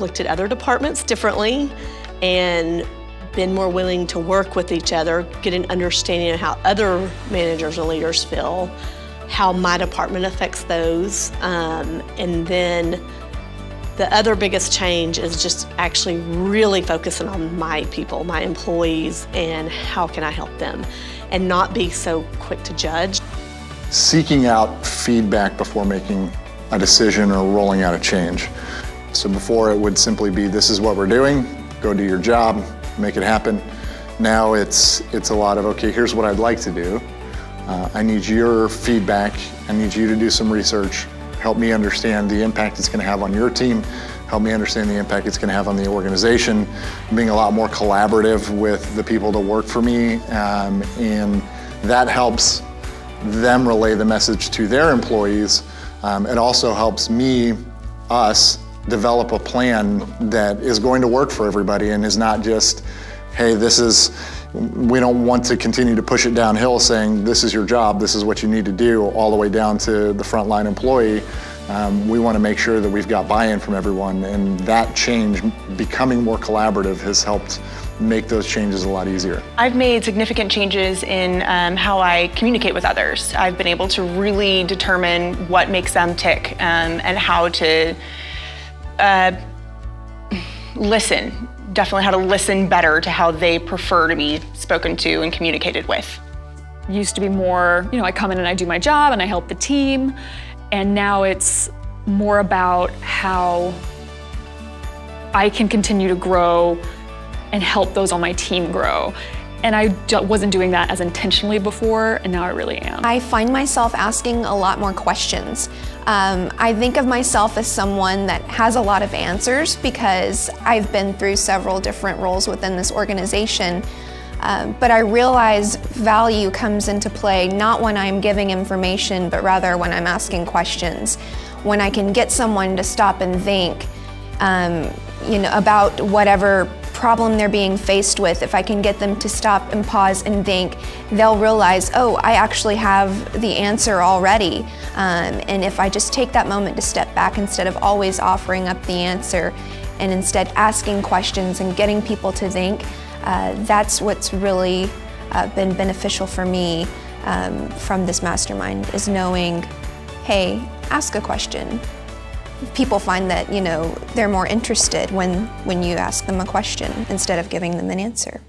looked at other departments differently and been more willing to work with each other, get an understanding of how other managers and leaders feel, how my department affects those, um, and then the other biggest change is just actually really focusing on my people, my employees, and how can I help them, and not be so quick to judge. Seeking out feedback before making a decision or rolling out a change. So before it would simply be, this is what we're doing, go do your job, make it happen. Now it's, it's a lot of, okay, here's what I'd like to do. Uh, I need your feedback. I need you to do some research help me understand the impact it's going to have on your team, help me understand the impact it's going to have on the organization, being a lot more collaborative with the people that work for me, um, and that helps them relay the message to their employees. Um, it also helps me, us, develop a plan that is going to work for everybody and is not just, hey, this is, we don't want to continue to push it downhill saying this is your job, this is what you need to do, all the way down to the frontline employee. Um, we want to make sure that we've got buy-in from everyone and that change, becoming more collaborative has helped make those changes a lot easier. I've made significant changes in um, how I communicate with others. I've been able to really determine what makes them tick um, and how to uh, listen definitely how to listen better to how they prefer to be spoken to and communicated with. Used to be more, you know, I come in and I do my job and I help the team. And now it's more about how I can continue to grow and help those on my team grow. And I wasn't doing that as intentionally before, and now I really am. I find myself asking a lot more questions. Um, I think of myself as someone that has a lot of answers because I've been through several different roles within this organization. Um, but I realize value comes into play not when I'm giving information, but rather when I'm asking questions. When I can get someone to stop and think, um, you know, about whatever problem they're being faced with, if I can get them to stop and pause and think, they'll realize, oh, I actually have the answer already. Um, and if I just take that moment to step back instead of always offering up the answer and instead asking questions and getting people to think, uh, that's what's really uh, been beneficial for me um, from this mastermind is knowing, hey, ask a question people find that, you know, they're more interested when, when you ask them a question instead of giving them an answer.